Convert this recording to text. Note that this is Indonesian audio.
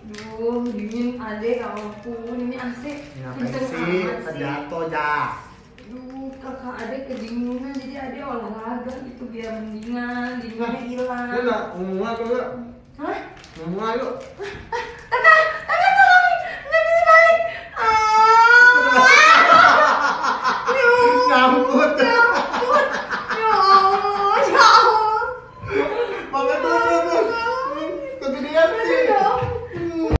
Duh, dingin adek ampun ini AC Ngapain kenceng sih? amat sih. Duh, kakak adek kedinginan jadi adek olahraga gitu biar mendingan, dinginnya hilang. Lu nggak ngomong apa lu? Hah? Ngomong lu. Ah,